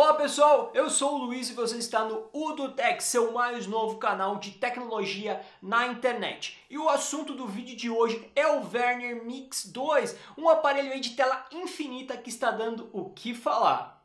Olá pessoal, eu sou o Luiz e você está no UdoTech, seu mais novo canal de tecnologia na internet. E o assunto do vídeo de hoje é o Werner Mix 2, um aparelho de tela infinita que está dando o que falar.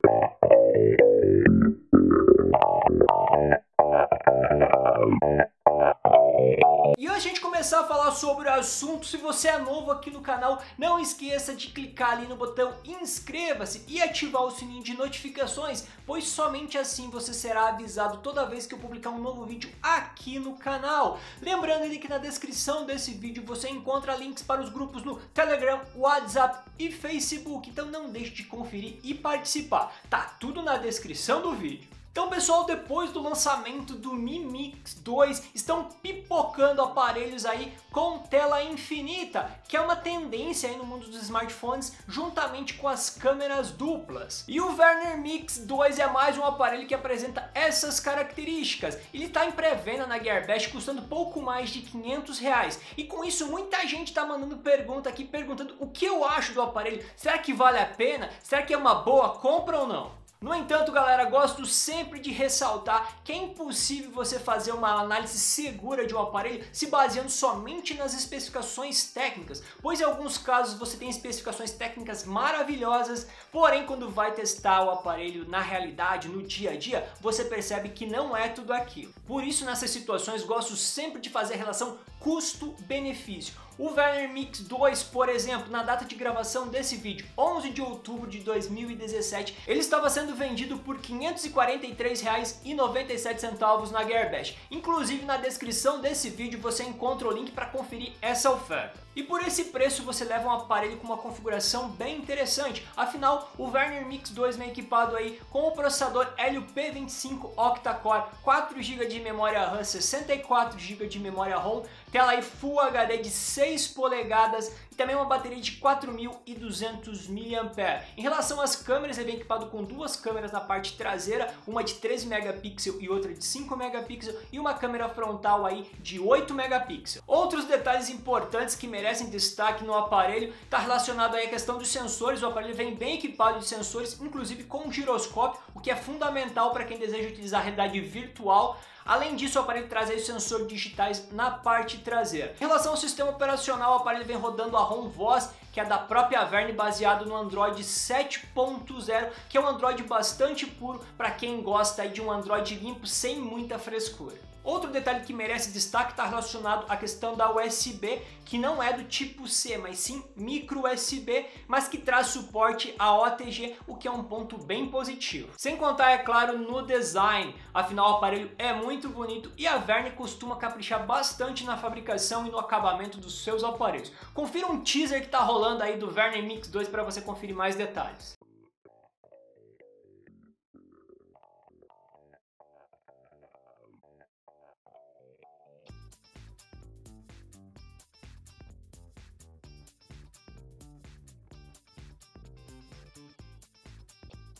Começar a falar sobre o assunto, se você é novo aqui no canal, não esqueça de clicar ali no botão inscreva-se e ativar o sininho de notificações, pois somente assim você será avisado toda vez que eu publicar um novo vídeo aqui no canal. Lembrando que na descrição desse vídeo você encontra links para os grupos no Telegram, WhatsApp e Facebook, então não deixe de conferir e participar. Tá tudo na descrição do vídeo. Então pessoal, depois do lançamento do Mi Mix 2, estão pipocando aparelhos aí com tela infinita, que é uma tendência aí no mundo dos smartphones, juntamente com as câmeras duplas. E o Werner Mix 2 é mais um aparelho que apresenta essas características. Ele está em pré-venda na Gearbest, custando pouco mais de 500 reais. E com isso, muita gente está mandando pergunta aqui, perguntando o que eu acho do aparelho. Será que vale a pena? Será que é uma boa compra ou não? No entanto, galera, gosto sempre de ressaltar que é impossível você fazer uma análise segura de um aparelho se baseando somente nas especificações técnicas, pois em alguns casos você tem especificações técnicas maravilhosas, porém quando vai testar o aparelho na realidade, no dia a dia, você percebe que não é tudo aquilo. Por isso, nessas situações, gosto sempre de fazer relação custo-benefício. O Werner Mix 2, por exemplo, na data de gravação desse vídeo, 11 de outubro de 2017, ele estava sendo vendido por R$ 543,97 na Gearbest. Inclusive na descrição desse vídeo você encontra o link para conferir essa oferta. E por esse preço você leva um aparelho com uma configuração bem interessante. Afinal, o Werner Mix 2 vem equipado aí com o processador Helio P25 octa-core, 4 GB de memória RAM, 64 GB de memória ROM, tela aí Full HD de 6 polegadas e também uma bateria de 4.200 mAh. Em relação às câmeras, ele vem equipado com duas câmeras na parte traseira, uma de 13 megapixels e outra de 5 megapixels e uma câmera frontal aí de 8 megapixels. Outros detalhes importantes que merecem destaque no aparelho está relacionado aí à questão dos sensores. O aparelho vem bem equipado de sensores, inclusive com giroscópio, o que é fundamental para quem deseja utilizar a realidade virtual Além disso, o aparelho traz aí sensores digitais na parte traseira. Em relação ao sistema operacional, o aparelho vem rodando a ROM Voz, que é da própria Verne, baseado no Android 7.0, que é um Android bastante puro para quem gosta de um Android limpo sem muita frescura. Outro detalhe que merece destaque está relacionado à questão da USB, que não é do tipo C, mas sim micro USB, mas que traz suporte a OTG, o que é um ponto bem positivo. Sem contar, é claro, no design, afinal o aparelho é muito bonito e a Verne costuma caprichar bastante na fabricação e no acabamento dos seus aparelhos. Confira um teaser que está rolando aí do Verne Mix 2 para você conferir mais detalhes.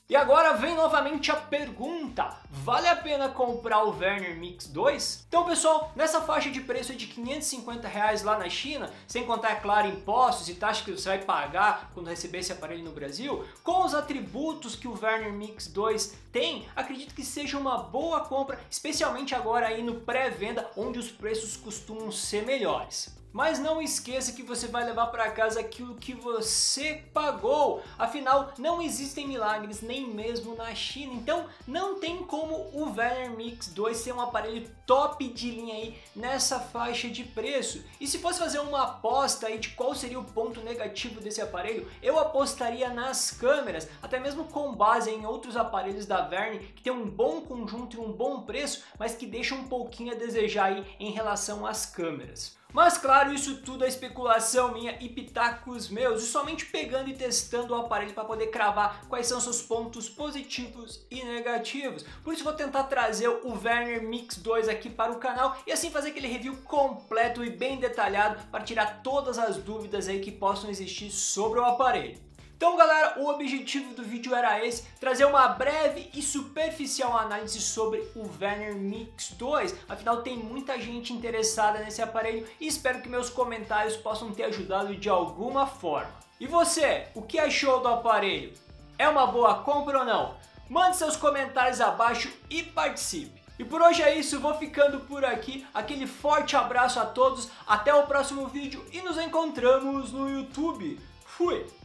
E agora vem novamente a pergunta, vale a pena comprar o Werner Mix 2? Então pessoal, nessa faixa de preço de 550 reais lá na China, sem contar, é claro, impostos e taxas que você vai pagar quando receber esse aparelho no Brasil, com os atributos que o Werner Mix 2 tem, acredito que seja uma boa compra, especialmente agora aí no pré-venda, onde os preços costumam ser melhores. Mas não esqueça que você vai levar para casa aquilo que você pagou. Afinal, não existem milagres nem mesmo na China. Então, não tem como o Werner Mix 2 ser um aparelho top de linha aí nessa faixa de preço. E se fosse fazer uma aposta aí de qual seria o ponto negativo desse aparelho, eu apostaria nas câmeras, até mesmo com base em outros aparelhos da Verne que tem um bom conjunto e um bom preço, mas que deixam um pouquinho a desejar aí em relação às câmeras. Mas claro, isso tudo é especulação minha e pitacos meus, e somente pegando e testando o aparelho para poder cravar quais são seus pontos positivos e negativos. Por isso vou tentar trazer o Werner Mix 2 aqui para o canal e assim fazer aquele review completo e bem detalhado para tirar todas as dúvidas aí que possam existir sobre o aparelho. Então galera, o objetivo do vídeo era esse, trazer uma breve e superficial análise sobre o Werner Mix 2, afinal tem muita gente interessada nesse aparelho e espero que meus comentários possam ter ajudado de alguma forma. E você, o que achou do aparelho? É uma boa compra ou não? Mande seus comentários abaixo e participe. E por hoje é isso, vou ficando por aqui. Aquele forte abraço a todos, até o próximo vídeo e nos encontramos no YouTube. Fui!